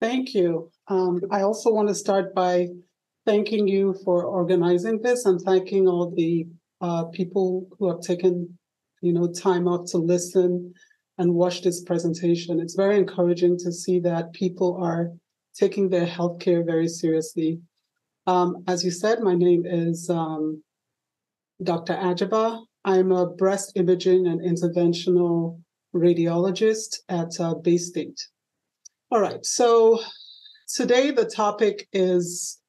Thank you. Um, I also want to start by thanking you for organizing this and thanking all the uh, people who have taken, you know, time out to listen and watch this presentation. It's very encouraging to see that people are taking their healthcare very seriously. Um, as you said, my name is um, Dr. Ajegba. I'm a breast imaging and interventional radiologist at uh, Baystate. All right, so today the topic is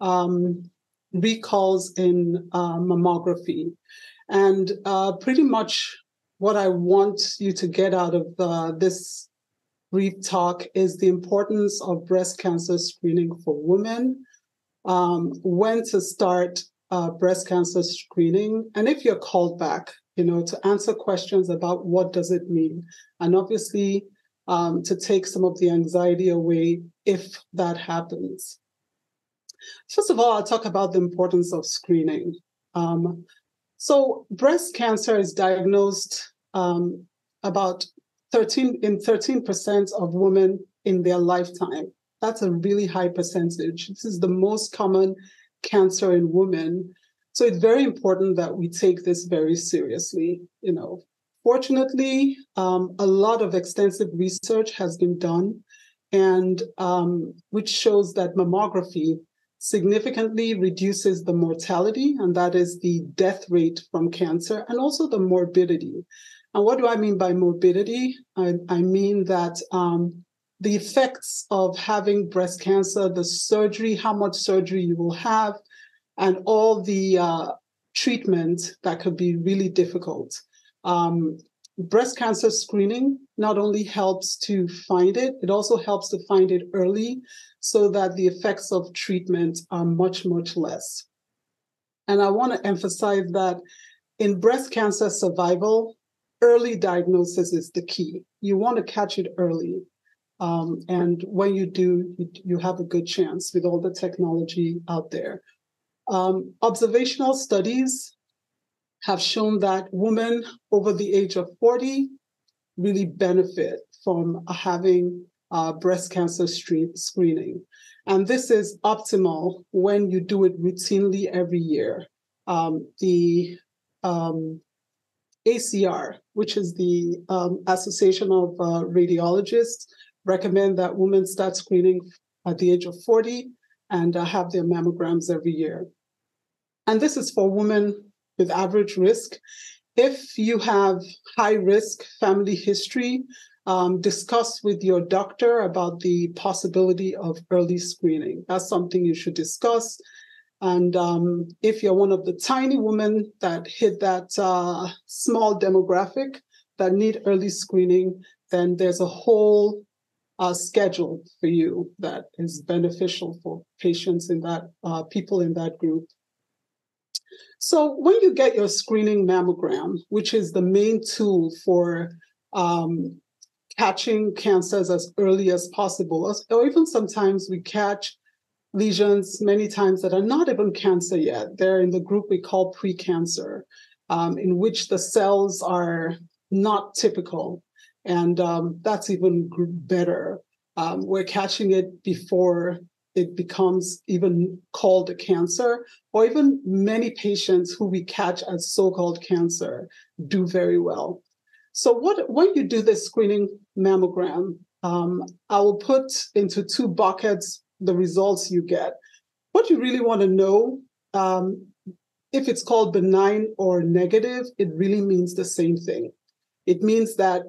um, recalls in uh, mammography. And uh, pretty much what I want you to get out of uh, this brief talk is the importance of breast cancer screening for women, um, when to start uh, breast cancer screening, and if you're called back, you know, to answer questions about what does it mean, and obviously um, to take some of the anxiety away if that happens. First of all, I'll talk about the importance of screening. Um, so, breast cancer is diagnosed um, about 13 in 13% of women in their lifetime. That's a really high percentage. This is the most common cancer in women. So it's very important that we take this very seriously. You know, fortunately, um, a lot of extensive research has been done, and um, which shows that mammography significantly reduces the mortality, and that is the death rate from cancer, and also the morbidity. And what do I mean by morbidity? I, I mean that um, the effects of having breast cancer, the surgery, how much surgery you will have, and all the uh, treatment that could be really difficult. Um, breast cancer screening not only helps to find it, it also helps to find it early so that the effects of treatment are much, much less. And I want to emphasize that in breast cancer survival, early diagnosis is the key. You want to catch it early. Um, and when you do, you, you, have a good chance with all the technology out there. Um, observational studies have shown that women over the age of 40 really benefit from having uh, breast cancer street screening. And this is optimal when you do it routinely every year. Um, the um, ACR, which is the um, Association of uh, Radiologists, recommend that women start screening at the age of 40 and uh, have their mammograms every year. And this is for women with average risk. If you have high risk family history, um, discuss with your doctor about the possibility of early screening. That's something you should discuss. And um, if you're one of the tiny women that hit that uh, small demographic that need early screening, then there's a whole uh, schedule for you that is beneficial for patients in that uh, people in that group. So when you get your screening mammogram, which is the main tool for um, catching cancers as early as possible, or even sometimes we catch lesions many times that are not even cancer yet. They're in the group we call precancer, um, in which the cells are not typical. And um, that's even better. Um, we're catching it before it becomes even called a cancer, or even many patients who we catch as so called cancer do very well. So, what when you do this screening mammogram, um, I will put into two buckets the results you get. What you really want to know, um, if it's called benign or negative, it really means the same thing. It means that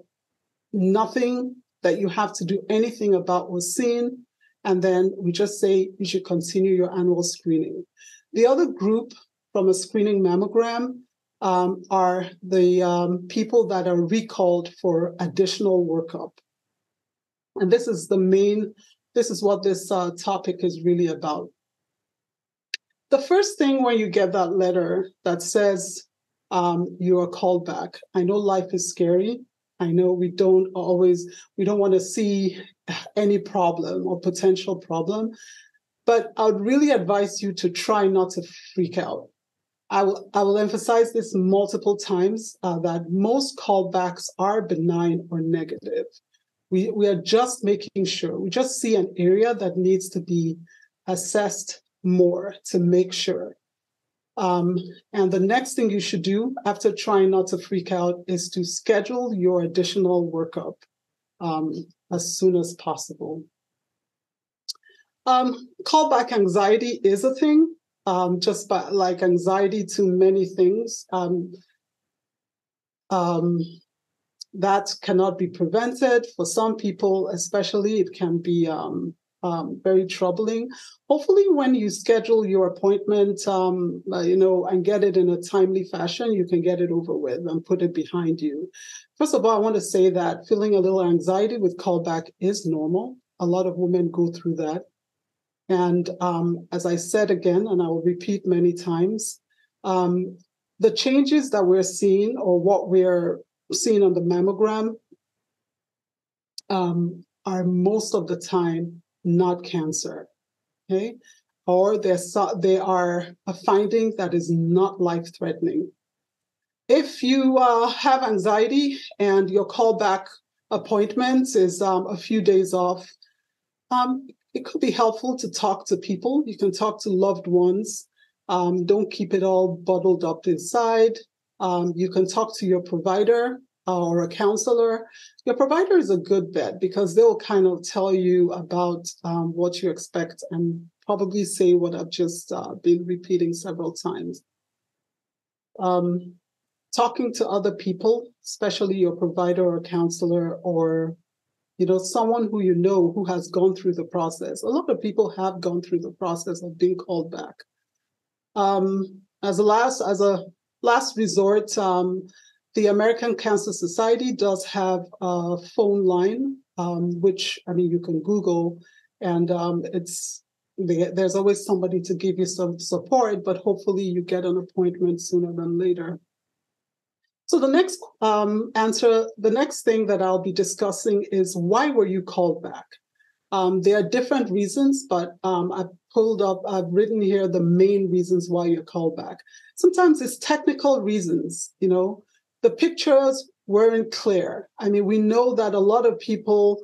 nothing that you have to do anything about was seen. And then we just say you should continue your annual screening. The other group from a screening mammogram um, are the um, people that are recalled for additional workup. And this is the main this is what this uh, topic is really about. The first thing when you get that letter that says um, you are called back, I know life is scary. I know we don't always, we don't want to see any problem or potential problem, but I would really advise you to try not to freak out. I will, I will emphasize this multiple times uh, that most callbacks are benign or negative. We, we are just making sure, we just see an area that needs to be assessed more to make sure. Um, and the next thing you should do after trying not to freak out is to schedule your additional workup um, as soon as possible. Um, callback anxiety is a thing, um, just by, like anxiety to many things. Um, um, that cannot be prevented. For some people, especially, it can be um, very troubling. Hopefully, when you schedule your appointment, um, uh, you know, and get it in a timely fashion, you can get it over with and put it behind you. First of all, I want to say that feeling a little anxiety with callback is normal. A lot of women go through that. And um, as I said again, and I will repeat many times, um, the changes that we're seeing or what we're seeing on the mammogram um, are most of the time not cancer. Okay. Or they're, they are a finding that is not life threatening. If you uh, have anxiety and your callback appointments is um, a few days off, um, it could be helpful to talk to people. You can talk to loved ones. Um, don't keep it all bottled up inside. Um, you can talk to your provider or a counselor. Your provider is a good bet because they'll kind of tell you about um, what you expect and probably say what I've just uh, been repeating several times. Um, talking to other people, especially your provider or counselor or you know, someone who you know who has gone through the process. A lot of people have gone through the process of being called back. Um, as a last, as a last resort, um, the American Cancer Society does have a phone line, um, which I mean you can Google, and um, it's there's always somebody to give you some support, but hopefully you get an appointment sooner than later. So the next um, answer, the next thing that I'll be discussing is why were you called back? Um, there are different reasons, but um, I've pulled up, I've written here the main reasons why you're called back. Sometimes it's technical reasons, you know, the pictures weren't clear. I mean, we know that a lot of people,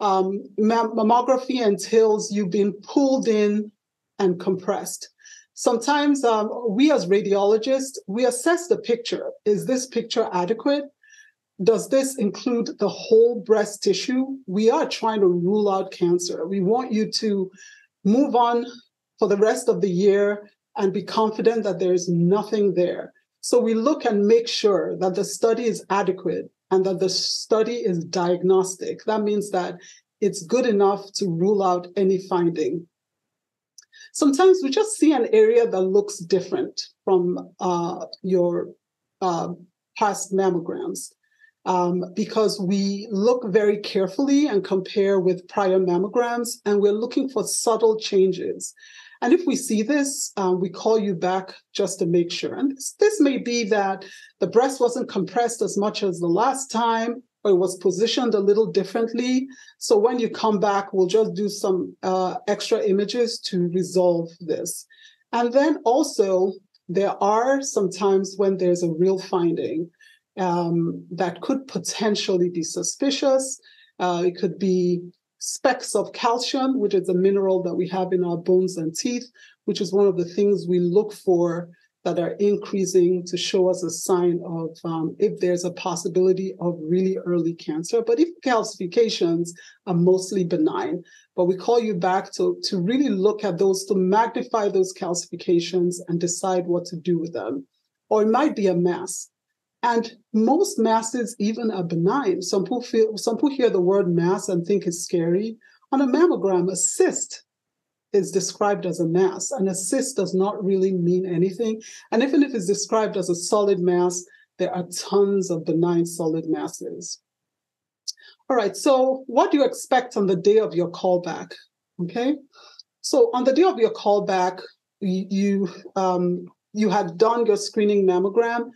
um, mammography entails you being pulled in and compressed. Sometimes um, we as radiologists, we assess the picture. Is this picture adequate? Does this include the whole breast tissue? We are trying to rule out cancer. We want you to move on for the rest of the year and be confident that there is nothing there. So we look and make sure that the study is adequate and that the study is diagnostic. That means that it's good enough to rule out any finding. Sometimes we just see an area that looks different from uh, your uh, past mammograms um, because we look very carefully and compare with prior mammograms, and we're looking for subtle changes. And if we see this, um, we call you back just to make sure. And this, this may be that the breast wasn't compressed as much as the last time, or it was positioned a little differently. So when you come back, we'll just do some uh, extra images to resolve this. And then also, there are sometimes when there's a real finding um, that could potentially be suspicious. Uh, it could be specks of calcium, which is a mineral that we have in our bones and teeth, which is one of the things we look for that are increasing to show us a sign of um, if there's a possibility of really early cancer. But if calcifications are mostly benign, but we call you back to, to really look at those, to magnify those calcifications and decide what to do with them. Or it might be a mass. And most masses even are benign. Some people feel, some people hear the word mass and think it's scary. On a mammogram, a cyst is described as a mass, and a cyst does not really mean anything. And even if it's described as a solid mass, there are tons of benign solid masses. All right, so what do you expect on the day of your callback? Okay, so on the day of your callback, you you, um, you had done your screening mammogram.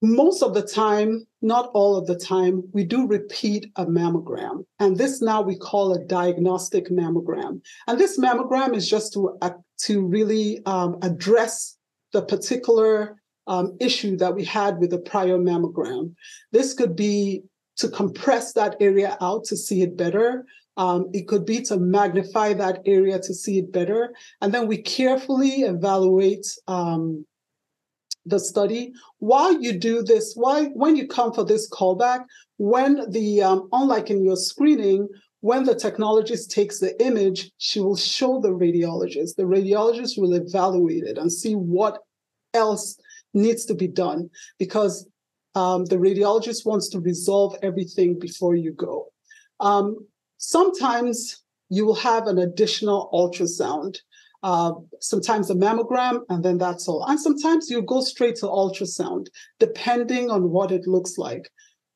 Most of the time, not all of the time, we do repeat a mammogram. And this now we call a diagnostic mammogram. And this mammogram is just to, uh, to really um, address the particular um, issue that we had with the prior mammogram. This could be to compress that area out to see it better. Um, it could be to magnify that area to see it better. And then we carefully evaluate um, the study. While you do this, why when you come for this callback, when the um, unlike in your screening, when the technologist takes the image, she will show the radiologist. The radiologist will evaluate it and see what else needs to be done because um, the radiologist wants to resolve everything before you go. Um, sometimes you will have an additional ultrasound, uh, sometimes a mammogram, and then that's all. And sometimes you go straight to ultrasound, depending on what it looks like.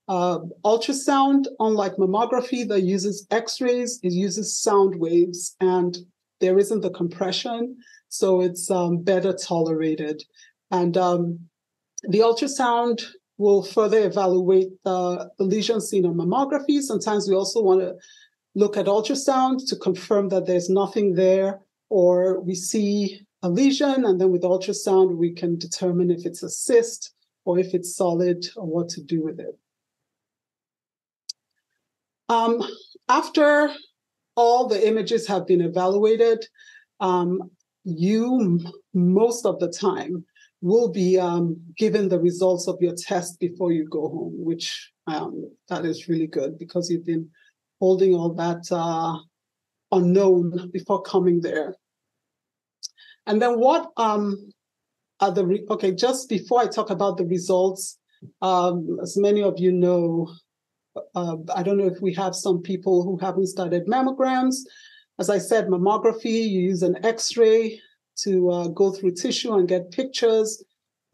Uh, ultrasound, unlike mammography that uses X rays, it uses sound waves and there isn't the compression, so it's um, better tolerated. And um, the ultrasound will further evaluate the, the lesion seen on mammography. Sometimes we also want to look at ultrasound to confirm that there's nothing there, or we see a lesion, and then with ultrasound, we can determine if it's a cyst or if it's solid or what to do with it. Um, after all the images have been evaluated, um, you most of the time will be um, given the results of your test before you go home, which um, that is really good because you've been holding all that uh, unknown before coming there. And then what um, are the re- okay? Just before I talk about the results, um, as many of you know, uh, I don't know if we have some people who haven't started mammograms. As I said, mammography, you use an X ray to uh, go through tissue and get pictures.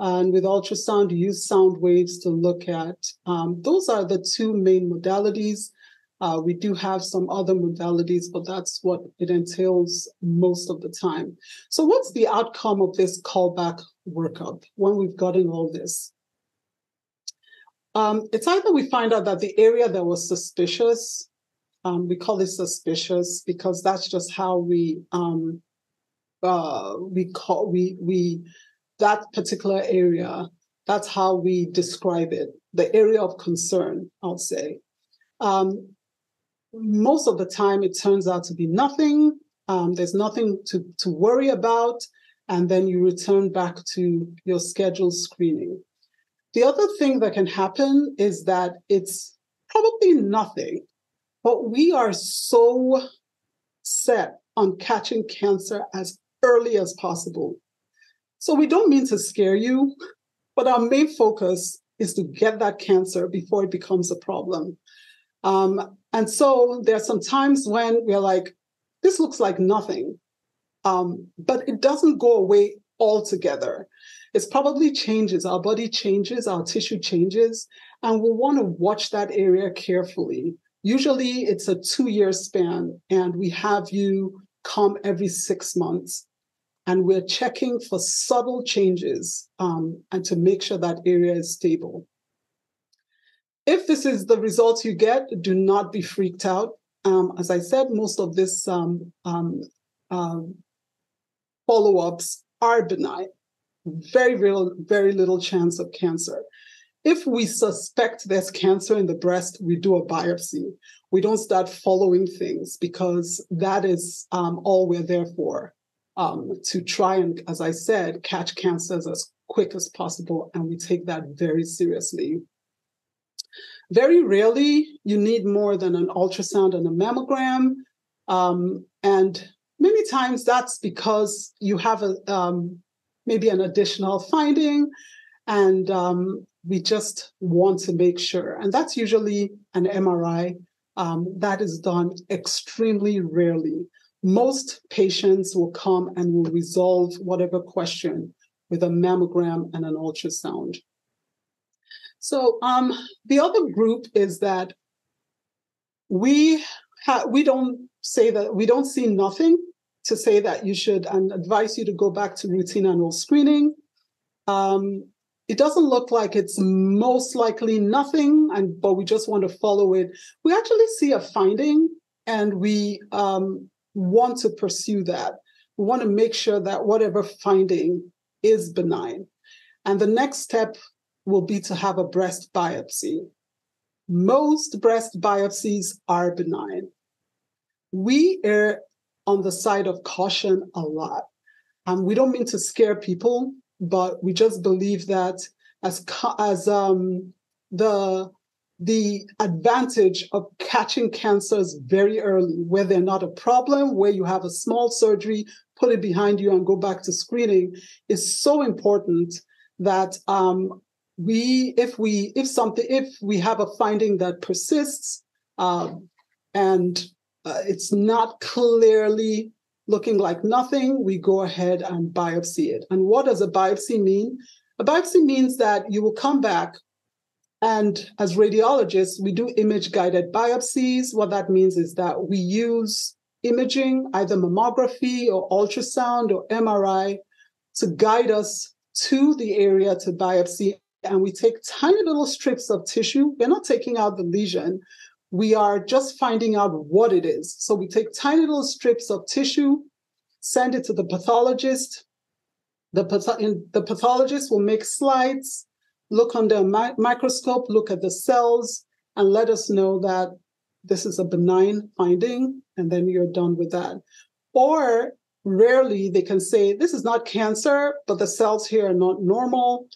And with ultrasound, you use sound waves to look at. Um, those are the two main modalities. Uh, we do have some other modalities, but that's what it entails most of the time. So, what's the outcome of this callback workup when we've gotten all this? Um, it's either we find out that the area that was suspicious, um, we call it suspicious because that's just how we um, uh, we call we we that particular area. That's how we describe it. The area of concern, I'll say. Um, most of the time, it turns out to be nothing. Um, there's nothing to to worry about, and then you return back to your scheduled screening. The other thing that can happen is that it's probably nothing, but we are so set on catching cancer as early as possible. So we don't mean to scare you, but our main focus is to get that cancer before it becomes a problem. Um, and so there are some times when we're like, this looks like nothing, um, but it doesn't go away altogether. It's probably changes. Our body changes, our tissue changes, and we'll want to watch that area carefully. Usually it's a two year span, and we have you come every six months and we're checking for subtle changes um, and to make sure that area is stable. If this is the results you get, do not be freaked out. Um, as I said, most of this um, um, um follow ups are benign, very, very, very little chance of cancer. If we suspect there's cancer in the breast, we do a biopsy. We don't start following things because that is um, all we're there for um, to try and, as I said, catch cancers as quick as possible. And we take that very seriously. Very rarely, you need more than an ultrasound and a mammogram. Um, and many times that's because you have a, um, maybe an additional finding. And um, we just want to make sure. And that's usually an MRI. Um, that is done extremely rarely most patients will come and will resolve whatever question with a mammogram and an ultrasound. So um, the other group is that we ha- we don't say that we don't see nothing to say that you should and advise you to go back to routine annual screening. Um, it doesn't look like it's most likely nothing, and but we just want to follow it. We actually see a finding, and we um, want to pursue that. We want to make sure that whatever finding is benign. And the next step will be to have a breast biopsy. most breast biopsies are benign. We err on the side of caution a lot. Um, we don't mean to scare people, but we just believe that as as um, the the advantage of catching cancers very early, where they're not a problem, where you have a small surgery, put it behind you, and go back to screening, is so important that um, we, if we, if something, if we have a finding that persists, um, and uh, it's not clearly looking like nothing, we go ahead and biopsy it. And what does a biopsy mean? A biopsy means that you will come back and as radiologists, we do image guided biopsies. What that means is that we use imaging, either mammography or ultrasound or MRI, to guide us to the area to biopsy. And we take tiny little strips of tissue. We're not taking out the lesion, we are just finding out what it is. So we take tiny little strips of tissue, send it to the pathologist. The, the pathologist will make slides look under a mi- microscope, look at the cells, and let us know that this is a benign finding, and then you're done with that. Or rarely they can say, this is not cancer, but the cells here are not normal.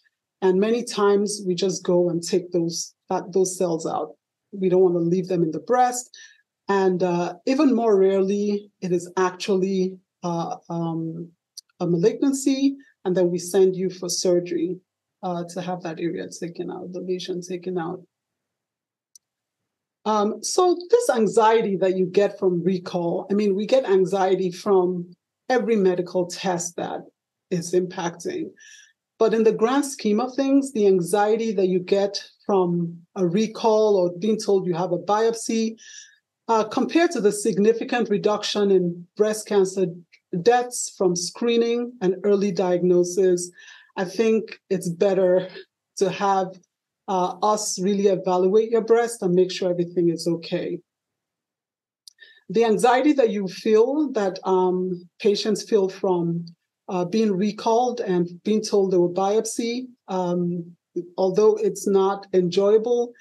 And many times we just go and take those, that, those cells out. We don't want to leave them in the breast. And uh, even more rarely, it is actually uh, um, a malignancy, and then we send you for surgery uh, to have that area taken out, the lesion taken out. Um, so this anxiety that you get from recall, I mean, we get anxiety from every medical test that is impacting. But in the grand scheme of things, the anxiety that you get from a recall or being told you have a biopsy, uh, compared to the significant reduction in breast cancer deaths from screening and early diagnosis, I think it's better to have uh, us really evaluate your breast and make sure everything is okay. The anxiety that you feel, that um, patients feel from uh, being recalled and being told they will biopsy, um, although it's not enjoyable,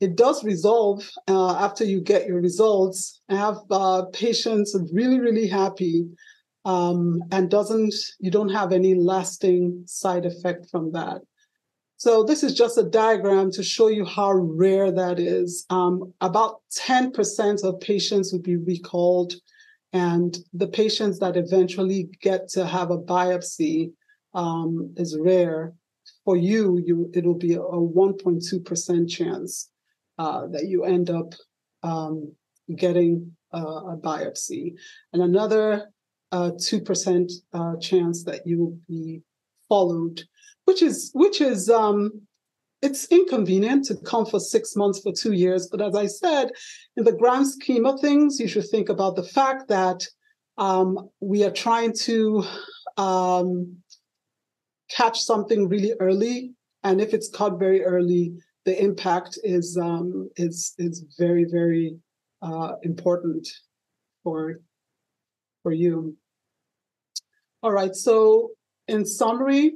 it does resolve uh, after you get your results. I have uh, patients really, really happy um, and doesn't you don't have any lasting side effect from that. So this is just a diagram to show you how rare that is. Um, about 10% of patients would be recalled, and the patients that eventually get to have a biopsy um, is rare. For you, you it'll be a 1.2% chance uh, that you end up um, getting a, a biopsy. And another two percent uh, chance that you will be followed, which is which is um, it's inconvenient to come for six months for two years. But as I said, in the grand scheme of things, you should think about the fact that um, we are trying to um, catch something really early, and if it's caught very early, the impact is um, is is very very uh, important for for you. All right. So, in summary,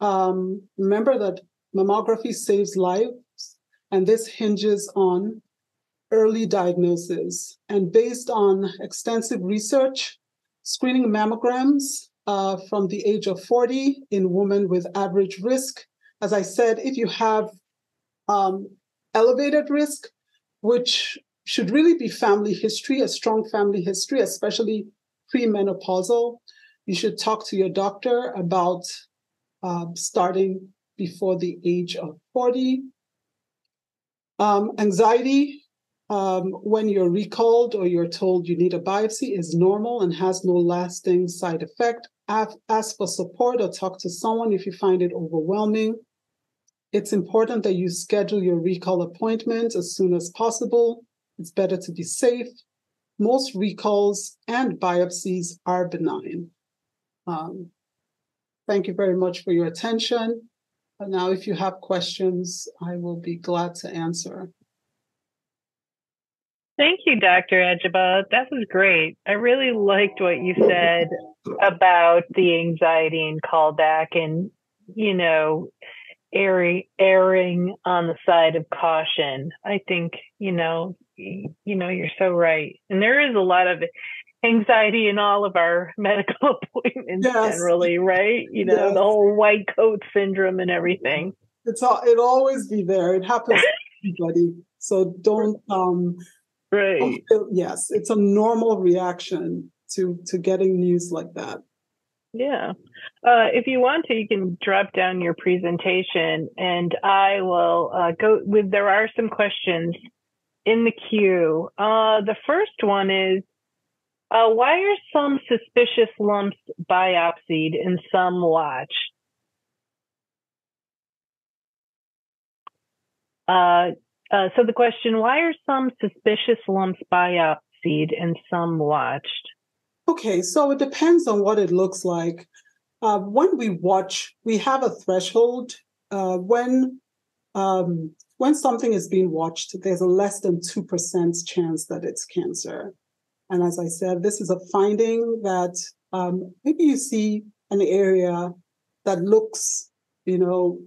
um, remember that mammography saves lives, and this hinges on early diagnosis. And based on extensive research, screening mammograms uh, from the age of 40 in women with average risk. As I said, if you have um, elevated risk, which should really be family history, a strong family history, especially premenopausal, you should talk to your doctor about uh, starting before the age of 40. Um, anxiety, um, when you're recalled or you're told you need a biopsy, is normal and has no lasting side effect. Ask for support or talk to someone if you find it overwhelming. It's important that you schedule your recall appointment as soon as possible. It's better to be safe most recalls and biopsies are benign. Um, thank you very much for your attention. Now, if you have questions, I will be glad to answer. Thank you, Dr. Ajegba. That was great. I really liked what you said about the anxiety and callback. And, you know, airy, erring on the side of caution. I think, you know, you know, you're so right. And there is a lot of anxiety in all of our medical appointments yes. generally, right? You know, yes. the whole white coat syndrome and everything. It's all it always be there. It happens to everybody. So don't um right. yes, it's a normal reaction to to getting news like that. Yeah. Uh, if you want to, you can drop down your presentation and I will uh, go with, there are some questions in the queue. Uh, the first one is, uh, why are some suspicious lumps biopsied and some watched? Uh, uh, so the question, why are some suspicious lumps biopsied and some watched? Okay, so it depends on what it looks like. Uh, when we watch, we have a threshold. Uh, when um, when something is being watched, there's a less than two percent chance that it's cancer. And as I said, this is a finding that um, maybe you see an area that looks, you know,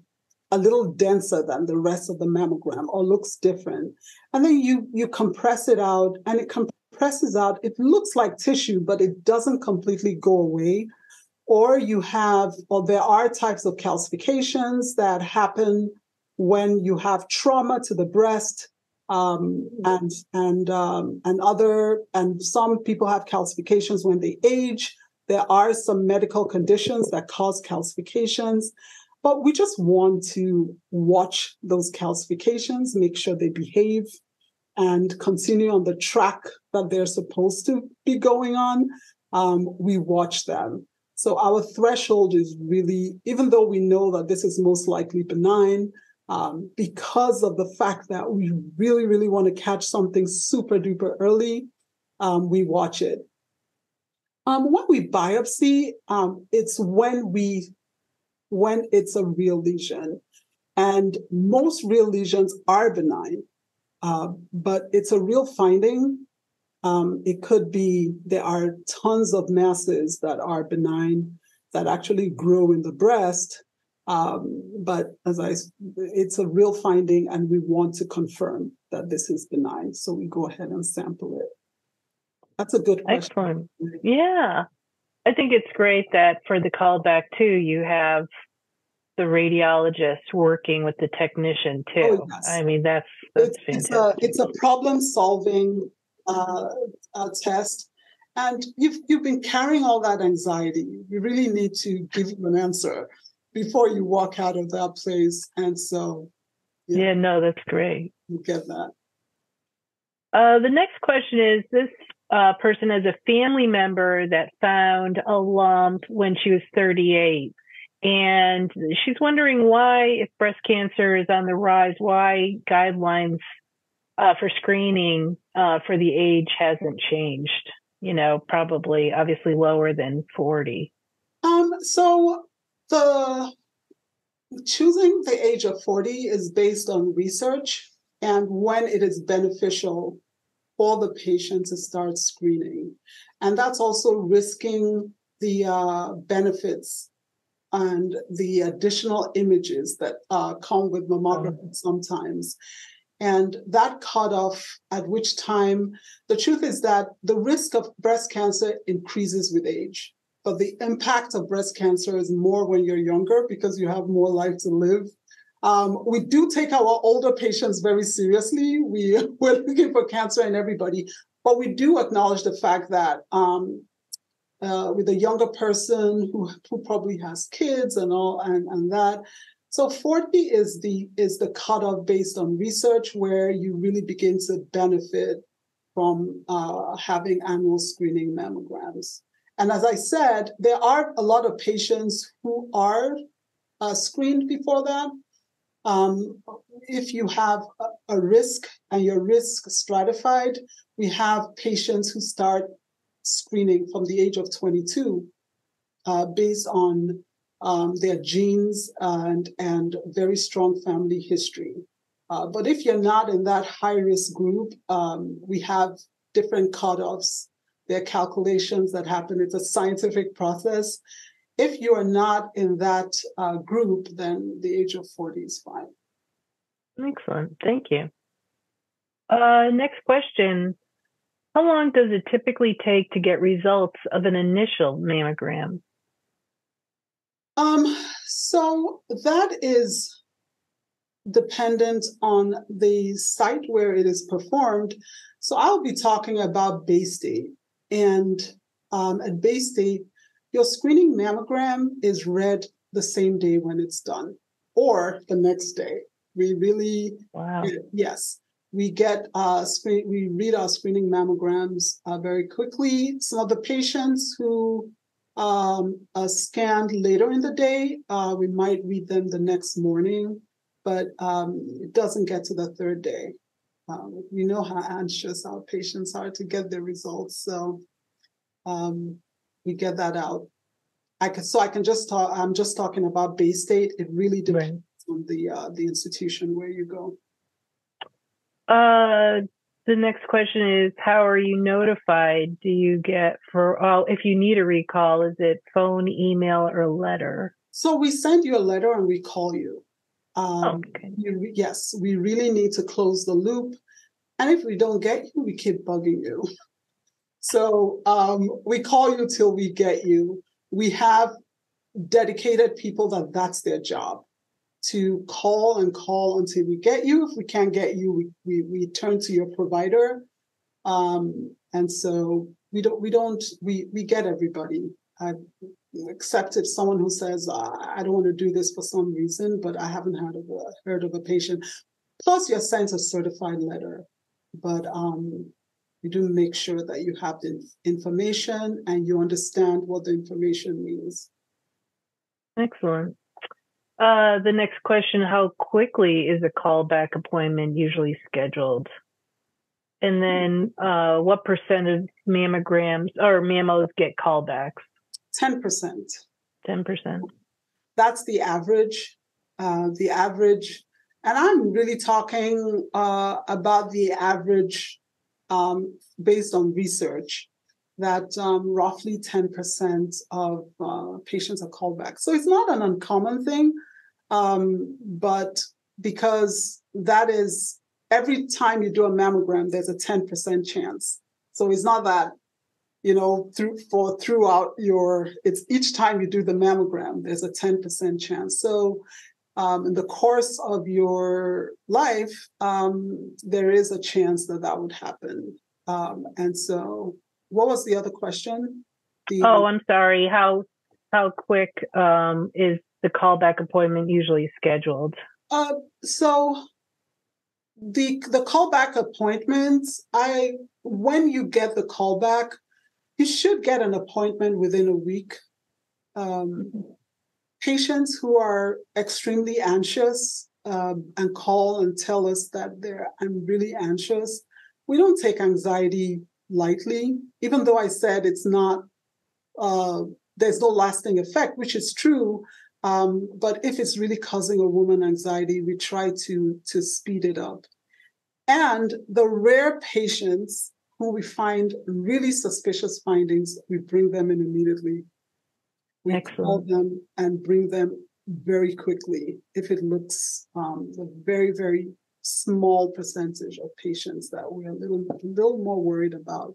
a little denser than the rest of the mammogram or looks different, and then you you compress it out, and it compresses out, it looks like tissue, but it doesn't completely go away. Or you have, or there are types of calcifications that happen when you have trauma to the breast, um, and and um, and other, and some people have calcifications when they age. There are some medical conditions that cause calcifications, but we just want to watch those calcifications, make sure they behave and continue on the track that they're supposed to be going on, um, we watch them. So our threshold is really, even though we know that this is most likely benign, um, because of the fact that we really, really want to catch something super duper early, um, we watch it. Um, when we biopsy, um, it's when we when it's a real lesion, and most real lesions are benign. Uh, but it's a real finding. Um, it could be there are tons of masses that are benign that actually grow in the breast. Um, but as I, it's a real finding, and we want to confirm that this is benign. So we go ahead and sample it. That's a good question. Excellent. Yeah. I think it's great that for the callback too, you have the radiologist working with the technician too. Oh, yes. I mean, that's that's it's, fantastic. It's a, it's a problem solving uh, uh, test, and you've you've been carrying all that anxiety. You really need to give you an answer before you walk out of that place. And so, yeah, yeah no, that's great. You get that. Uh, the next question is this uh, person has a family member that found a lump when she was 38 and she's wondering why, if breast cancer is on the rise, why guidelines uh, for screening uh, for the age hasn't changed. You know, probably obviously lower than 40. Um, so the choosing the age of 40 is based on research and when it is beneficial for the patient to start screening. And that's also risking the uh, benefits and the additional images that uh, come with mammography mm-hmm. sometimes. And that cutoff at which time, the truth is that the risk of breast cancer increases with age, but the impact of breast cancer is more when you're younger because you have more life to live. Um, we do take our older patients very seriously. We, we're looking for cancer in everybody, but we do acknowledge the fact that um, uh, with a younger person who, who probably has kids and all and, and that. So 40 is the is the cutoff based on research where you really begin to benefit from uh, having annual screening mammograms. And as I said, there are a lot of patients who are uh, screened before that. Um, if you have a, a risk and your risk stratified, we have patients who start screening from the age of 22 uh, based on um, their genes and, and very strong family history. Uh, but if you're not in that high risk group, um, we have different cutoffs. There are calculations that happen. It's a scientific process. if you are not in that uh, group, then the age of 40 is fine. Excellent. Thank you. Uh, next question. How long does it typically take to get results of an initial mammogram? Um, so that is dependent on the site where it is performed. So I'll be talking about Baystate. And um, at Baystate, your screening mammogram is read the same day when it's done or the next day. We really, wow. yes, we get uh, screen, we read our screening mammograms uh, very quickly. Some of the patients who um, uh, scanned later in the day, uh, we might read them the next morning, but um, it doesn't get to the third day. Um, we know how anxious our patients are to get their results, so um, we get that out. I can, so I can just talk. I'm just talking about Baystate. It really depends right. on the uh, the institution where you go. Uh, the next question is how are you notified? Do you get for all if you need a recall, is it phone, email, or letter? So we send you a letter and we call you. Um, okay. You, yes, we really need to close the loop. And if we don't get you, we keep bugging you. So um, we call you till we get you. We have dedicated people that that's their job to call and call until we get you. If we can't get you, we we, we turn to your provider. Um, and so we don't we don't we we get everybody. I've accepted someone who says I don't want to do this for some reason, but I haven't heard of a heard of a patient. Plus, you're sent a certified letter, but um, you do make sure that you have the information and you understand what the information means. Excellent. Uh, the next question How quickly is a callback appointment usually scheduled? And then uh, what percent of mammograms or mammos get callbacks? 10%. 10%. That's the average. Uh, the average, and I'm really talking uh, about the average um, based on research that um, roughly 10% of uh, patients are called back. So it's not an uncommon thing, um, but because that is every time you do a mammogram, there's a 10% chance. So it's not that, you know, through for throughout your, it's each time you do the mammogram, there's a 10% chance. So um, in the course of your life, um, there is a chance that that would happen. Um, and so what was the other question? The, oh, I'm sorry. How how quick um, is the callback appointment usually scheduled? Uh, so the the callback appointments, I when you get the callback, you should get an appointment within a week. Um, patients who are extremely anxious um, and call and tell us that they're I'm really anxious. We don't take anxiety lightly, even though I said it's not, uh, there's no lasting effect, which is true. Um, but if it's really causing a woman anxiety, we try to, to speed it up. And the rare patients who we find really suspicious findings, we bring them in immediately. We Excellent. call them and bring them very quickly if it looks um, a very, very small percentage of patients that we're a little, little more worried about.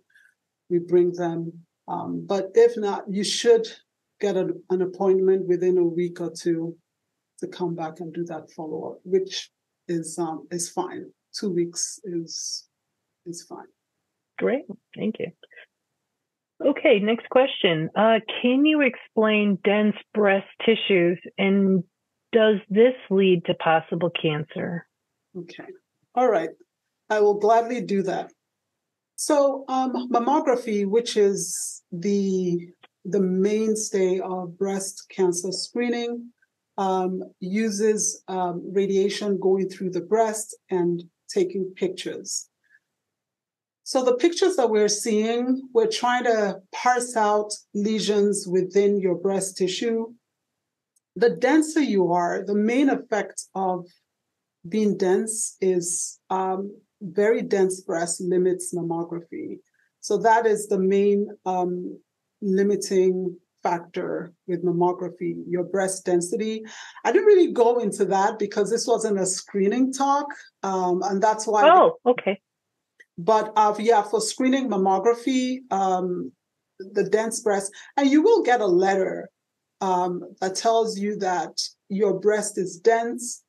We bring them, um, but if not, you should get a, an appointment within a week or two to come back and do that follow up, which is um, is fine. Two weeks is is fine. Great, thank you. Okay, next question. Uh, can you explain dense breast tissues and does this lead to possible cancer? Okay. All right. I will gladly do that. So um, mammography, which is the the mainstay of breast cancer screening, um, uses um, radiation going through the breast and taking pictures. So the pictures that we're seeing, we're trying to parse out lesions within your breast tissue. The denser you are, the main effect of being dense is um, very dense breast limits mammography. So that is the main um, limiting factor with mammography, your breast density. I didn't really go into that because this wasn't a screening talk, um, and that's why. Oh, okay. But uh, yeah, for screening mammography, um, the dense breast, and you will get a letter um, that tells you that your breast is dense.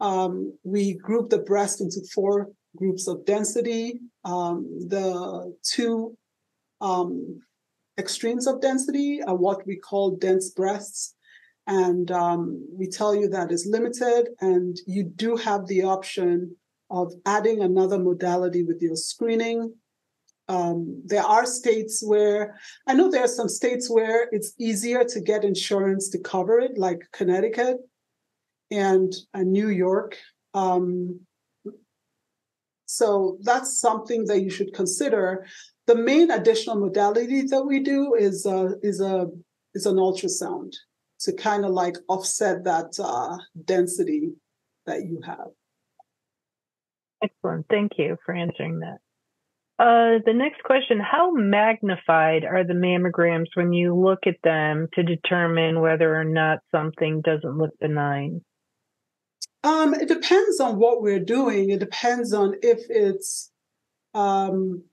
Um, we group the breast into four groups of density. Um, the two um, extremes of density are what we call dense breasts. And um, we tell you that is limited, and you do have the option of adding another modality with your screening. Um, there are states where I know there are some states where it's easier to get insurance to cover it, like Connecticut and uh, New York. Um, so that's something that you should consider the main additional modality that we do is uh, is a is an ultrasound to kind of like offset that uh, density that you have. Excellent. Thank you for answering that. Uh, the next question How magnified are the mammograms when you look at them to determine whether or not something doesn't look benign? Um, it depends on what we're doing. It depends on if it's um,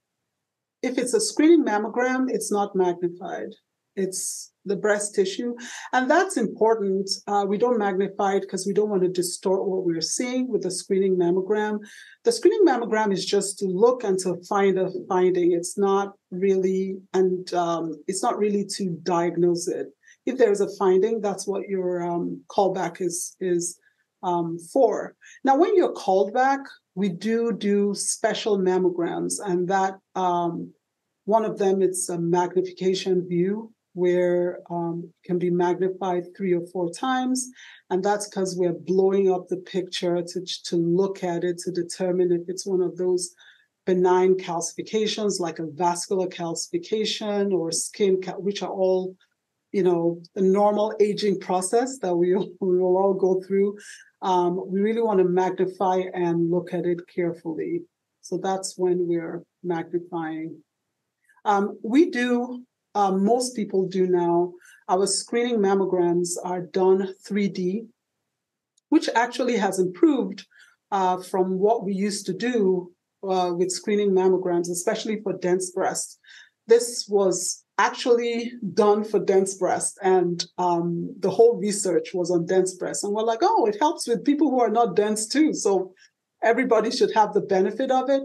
if it's a screening mammogram, it's not magnified. It's the breast tissue. And that's important. Uh, we don't magnify it because we don't want to distort what we're seeing with the screening mammogram. The screening mammogram is just to look and to find a finding. It's not really, and um, it's not really to diagnose it. If there's a finding, that's what your um, callback is is um, for. Now, when you're called back, we do do special mammograms, and that um, one of them it's a magnification view where um, can be magnified three or four times, and that's because we're blowing up the picture to to look at it to determine if it's one of those benign calcifications like a vascular calcification or skin, cal- which are all you know the normal aging process that we, we will all go through um, we really want to magnify and look at it carefully. So that's when we're magnifying. Um, we do, um, most people do now, our screening mammograms are done 3D, which actually has improved uh, from what we used to do uh, with screening mammograms, especially for dense breasts. This was actually done for dense breast and um, the whole research was on dense breast and we're like oh it helps with people who are not dense too. So everybody should have the benefit of it.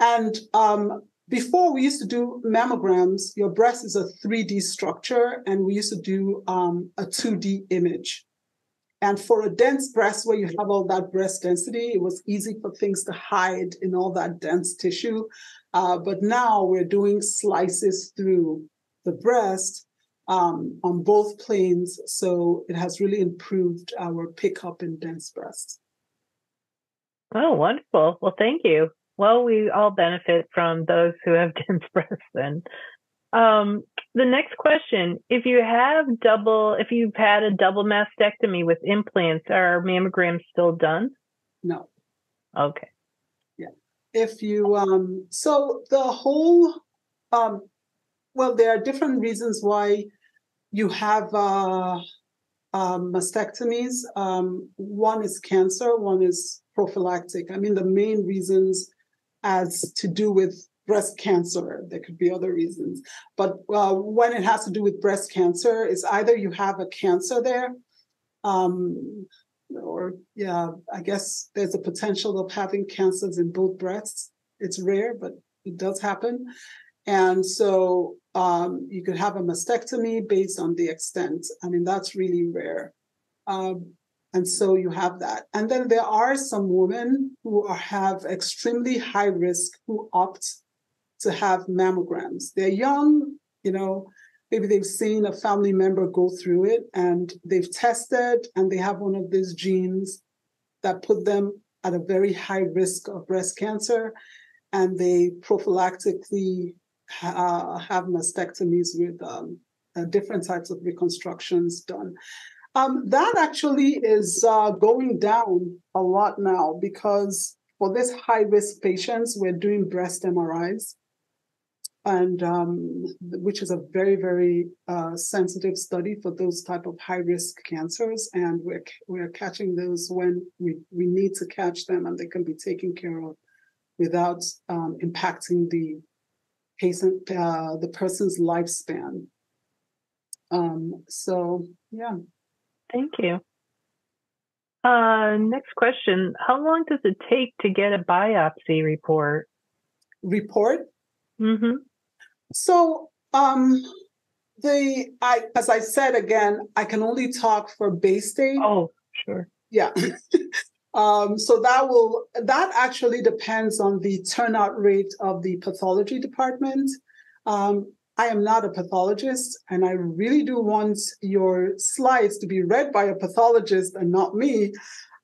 And um, before we used to do mammograms your breast is a 3d structure and we used to do um, a 2d image and for a dense breast where you have all that breast density it was easy for things to hide in all that dense tissue uh, but now we're doing slices through the breast um, on both planes. So it has really improved our pickup in dense breasts. Oh, wonderful. Well, thank you. Well, we all benefit from those who have dense breasts then. Um, the next question if you have double, if you've had a double mastectomy with implants, are mammograms still done? No. Okay. Yeah. If you, um, so the whole, um, well, there are different reasons why you have uh, um, mastectomies. Um, one is cancer, one is prophylactic. I mean, the main reasons as to do with breast cancer. There could be other reasons, but uh, when it has to do with breast cancer, it's either you have a cancer there, um, or yeah, I guess there's a potential of having cancers in both breasts. It's rare, but it does happen. And so um, you could have a mastectomy based on the extent. I mean, that's really rare. Um, and so you have that. And then there are some women who are, have extremely high risk who opt to have mammograms. They're young, you know, maybe they've seen a family member go through it and they've tested and they have one of these genes that put them at a very high risk of breast cancer and they prophylactically uh, have mastectomies with um, uh, different types of reconstructions done. Um, that actually is uh, going down a lot now because for this high risk patients, we're doing breast MRIs. and um, which is a very very uh, sensitive study for those type of high risk cancers. And we're we're catching those when we we need to catch them and they can be taken care of without um, impacting the patient uh, the person's lifespan. Um, so yeah thank you uh, next question how long does it take to get a biopsy report report mm-hmm. So um the I as I said again, I can only talk for Baystate. Oh, sure. Yeah. um, so that will that actually depends on the turnout rate of the pathology department. Um, I am not a pathologist, and I really do want your slides to be read by a pathologist and not me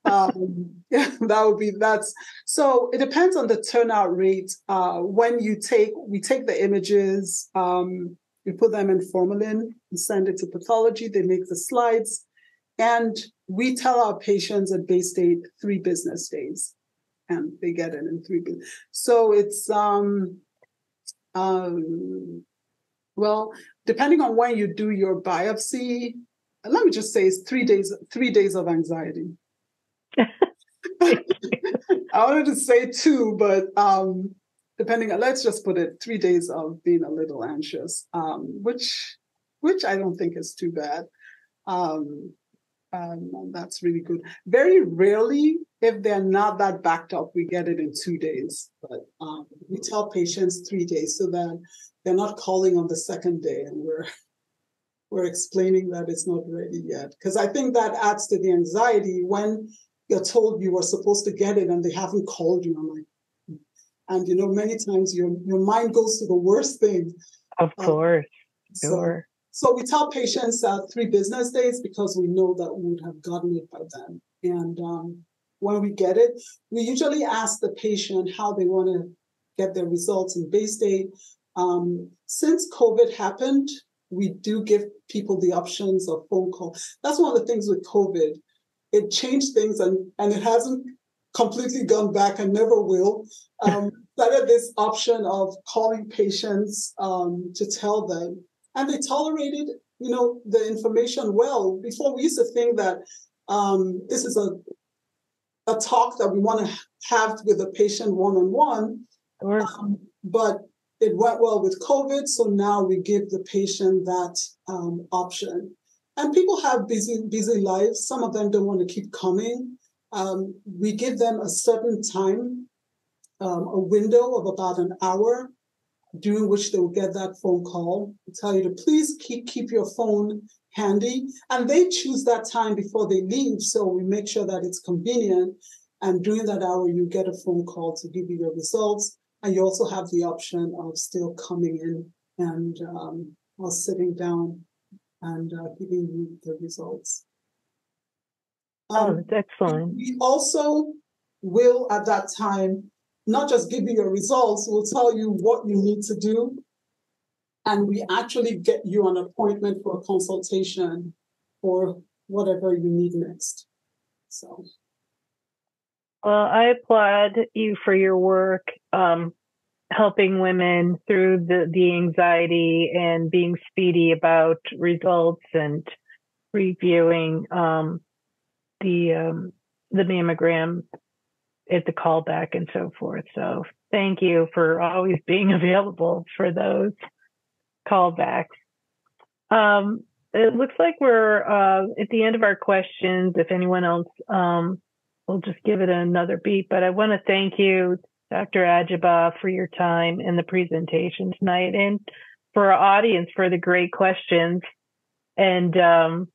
um, yeah, that would be that's so it depends on the turnout rate. Uh, when you take we take the images, um, we put them in formalin and send it to pathology. They make the slides, and we tell our patients at Baystate three business days, and they get it in three. Business. So it's um, um, well, depending on when you do your biopsy, let me just say it's three days. Three days of anxiety. I wanted to say two, but um, depending on let's just put it three days of being a little anxious, um, which which I don't think is too bad. Um, um, that's really good. Very rarely, if they're not that backed up, we get it in two days. But um, we tell patients three days so that they're not calling on the second day and we're we're explaining that it's not ready yet. Because I think that adds to the anxiety when you're told you were supposed to get it and they haven't called you. I'm like, hmm. and you know, many times your your mind goes to the worst thing. Of um, course, um, sure. So, so we tell patients uh, three business days because we know that we would have gotten it by then. And um, when we get it, we usually ask the patient how they want to get their results in Baystate. Um, since COVID happened, we do give people the options of phone call. That's one of the things with COVID it changed things and, and it hasn't completely gone back and never will. Um, started this option of calling patients um, to tell them, and they tolerated, you know, the information well. Before we used to think that um, this is a a talk that we want to have with the patient one on one, but it went well with COVID, so now we give the patient that um, option. And people have busy, busy lives. Some of them don't want to keep coming. Um, we give them a certain time, um, a window of about an hour during which they will get that phone call. Tell you to please keep keep your phone handy, and they choose that time before they leave. So we make sure that it's convenient. And during that hour, you get a phone call to give you your results, and you also have the option of still coming in and um, or sitting down and uh, giving you the results. Oh, um, oh, that's excellent. We also will at that time not just give you your results, we'll tell you what you need to do. And we actually get you an appointment for a consultation for whatever you need next. So. Well, I applaud you for your work. Um, helping women through the, the anxiety and being speedy about results and reviewing um, the um, the mammogram at the callback and so forth. So thank you for always being available for those callbacks. Um, it looks like we're uh, at the end of our questions. If anyone else, um, we'll just give it another beat. But I want to thank you Dr. Ajegba, for your time and the presentation tonight and for our audience for the great questions. And, um,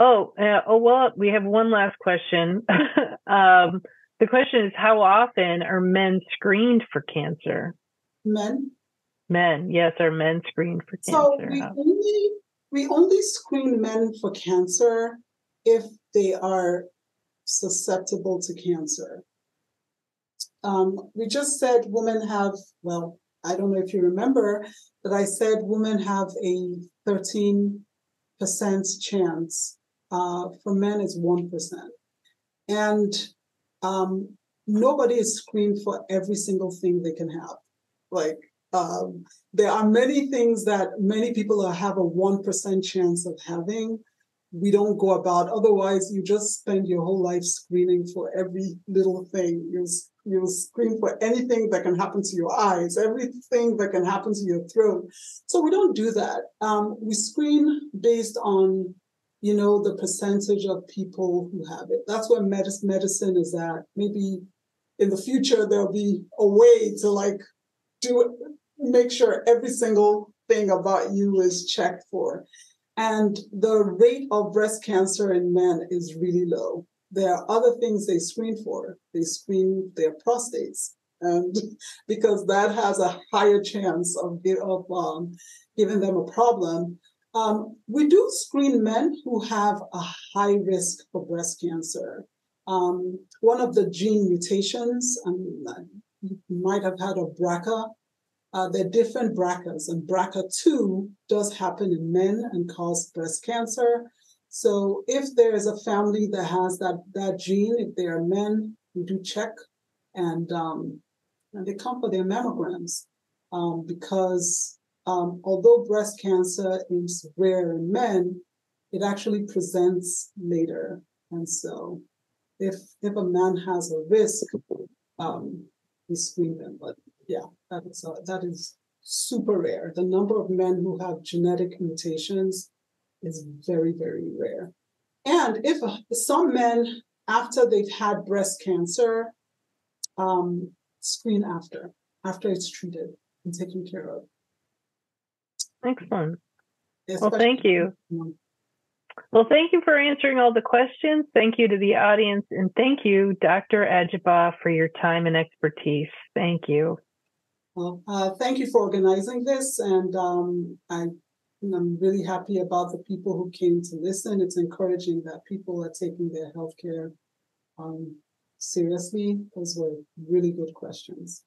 oh, uh, oh, well, we have one last question. um, the question is how often are men screened for cancer? Men? Men, yes, are men screened for cancer? So we only, we only screen men for cancer if they are susceptible to cancer. Um, we just said women have, well, I don't know if you remember, but I said women have a 13% chance. Uh, for men, it's 1%. And um, nobody is screened for every single thing they can have. Like, um, there are many things that many people have a 1% chance of having. We don't go about, otherwise, you just spend your whole life screening for every little thing. You, you screen for anything that can happen to your eyes, everything that can happen to your throat. So we don't do that. Um, we screen based on you know, the percentage of people who have it. That's where medicine is at. Maybe in the future there'll be a way to like do make sure every single thing about you is checked for. And the rate of breast cancer in men is really low. There are other things they screen for. They screen their prostates, and because that has a higher chance of, of um, giving them a problem. Um, we do screen men who have a high risk for breast cancer. Um, one of the gene mutations, um, you might have had a BRCA. Uh, there are different BRCAs, and BRCA2 does happen in men and cause breast cancer. So if there is a family that has that, that gene, if they are men, we do check and, um, and they come for their mammograms um, because um, although breast cancer is rare in men, it actually presents later. And so if if a man has a risk, um, we screen them. But yeah, that is uh, that is super rare. The number of men who have genetic mutations is very very rare. And if uh, some men after they've had breast cancer, um, screen after after it's treated and taken care of. Excellent. Well, thank you. Well, thank you for answering all the questions. Thank you to the audience. And thank you, Dr. Ajegba, for your time and expertise. Thank you. Well, uh, thank you for organizing this. And um, I, I'm really happy about the people who came to listen. It's encouraging that people are taking their healthcare um, seriously. Those were really good questions.